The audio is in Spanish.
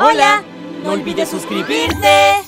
¡Hola! No olvides suscribirte.